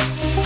Bye.